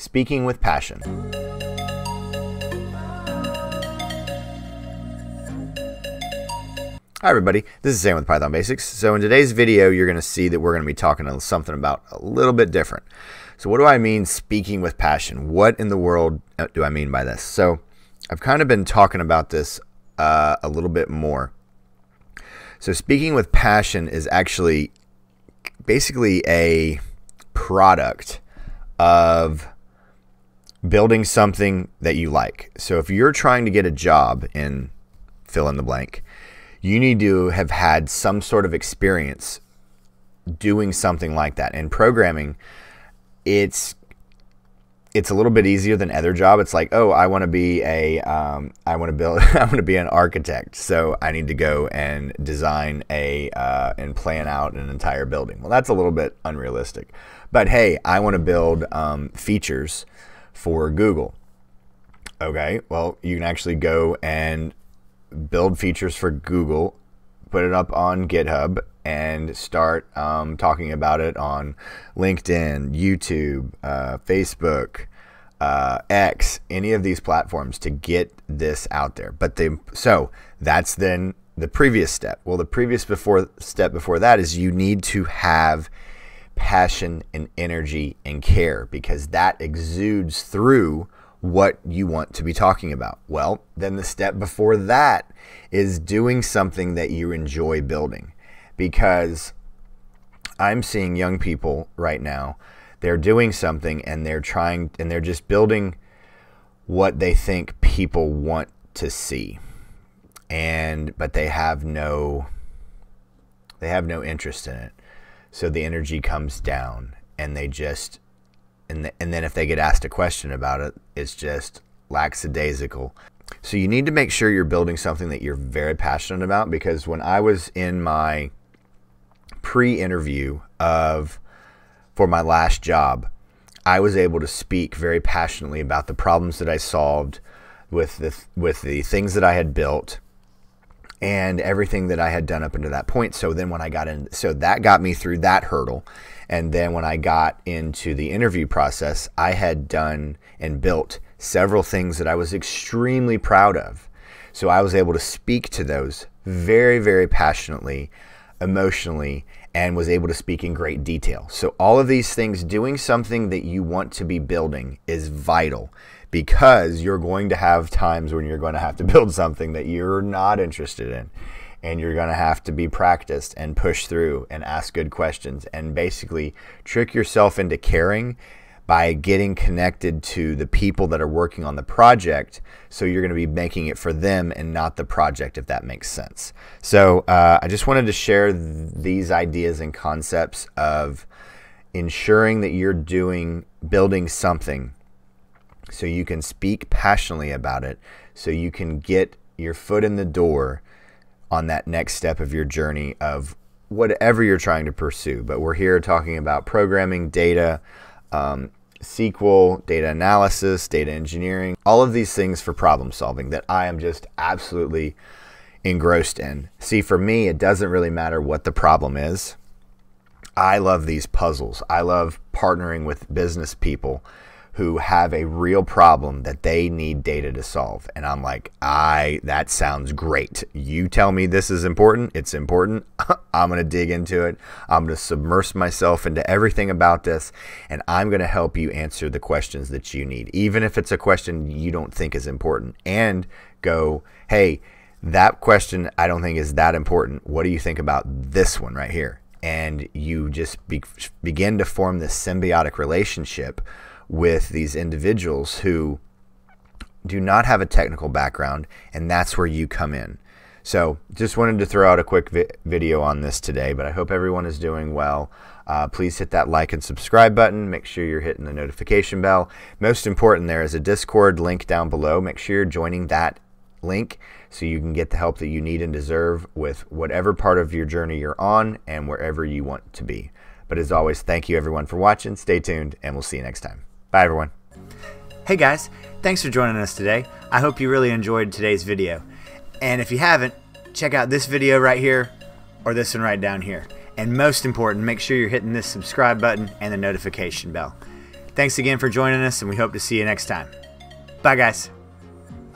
Speaking with Passion. Hi everybody, this is Sam with Python Basics. So in today's video, you're going to see that we're going to be talking something about a little bit different. So what do I mean speaking with passion? What in the world uh, do I mean by this? So I've kind of been talking about this uh, a little bit more. So speaking with passion is actually basically a product of building something that you like. So if you're trying to get a job in fill in the blank, you need to have had some sort of experience doing something like that. In programming, it's it's a little bit easier than other job. It's like, oh, I want to be a, um, I want to build, I want to be an architect. So I need to go and design a, uh, and plan out an entire building. Well, that's a little bit unrealistic. But hey, I want to build um, features for Google. Okay, well, you can actually go and build features for Google, put it up on GitHub, and start um, talking about it on LinkedIn, YouTube, uh, Facebook, uh, X, any of these platforms to get this out there. But they so that's then the previous step. Well, the previous before step before that is you need to have passion and energy and care because that exudes through what you want to be talking about. Well, then the step before that is doing something that you enjoy building because I'm seeing young people right now, they're doing something and they're trying and they're just building what they think people want to see. And but they have no they have no interest in it. So the energy comes down and they just and, th- and then if they get asked a question about it, it's just lackadaisical. So you need to make sure you're building something that you're very passionate about because when I was in my pre-interview of for my last job, I was able to speak very passionately about the problems that I solved with the with the things that I had built and everything that I had done up until that point. So then when I got in, so that got me through that hurdle. And then when I got into the interview process, I had done and built several things that I was extremely proud of. So I was able to speak to those very, very passionately, emotionally, and was able to speak in great detail. So all of these things, doing something that you want to be building is vital because you're going to have times when you're going to have to build something that you're not interested in. And you're going to have to be practiced and push through and ask good questions and basically trick yourself into caring by getting connected to the people that are working on the project. So you're going to be making it for them and not the project, if that makes sense. So uh, I just wanted to share th- these ideas and concepts of ensuring that you're doing, building something so you can speak passionately about it, so you can get your foot in the door on that next step of your journey of whatever you're trying to pursue. But we're here talking about programming, data, um, SQL, data analysis, data engineering, all of these things for problem solving that I am just absolutely engrossed in. See, for me, it doesn't really matter what the problem is. I love these puzzles. I love partnering with business people who have a real problem that they need data to solve. And I'm like, I that sounds great. You tell me this is important, it's important. I'm going to dig into it. I'm going to submerge myself into everything about this and I'm going to help you answer the questions that you need, even if it's a question you don't think is important. And go, "Hey, that question I don't think is that important. What do you think about this one right here?" And you just be, begin to form this symbiotic relationship with these individuals who do not have a technical background, and that's where you come in. So, just wanted to throw out a quick vi- video on this today, but I hope everyone is doing well. Uh, please hit that like and subscribe button. Make sure you're hitting the notification bell. Most important, there is a Discord link down below. Make sure you're joining that link so you can get the help that you need and deserve with whatever part of your journey you're on and wherever you want to be. But as always, thank you everyone for watching. Stay tuned, and we'll see you next time. Bye, everyone. Hey guys, thanks for joining us today. I hope you really enjoyed today's video. And if you haven't, check out this video right here or this one right down here. And most important, make sure you're hitting this subscribe button and the notification bell. Thanks again for joining us, and we hope to see you next time. Bye, guys.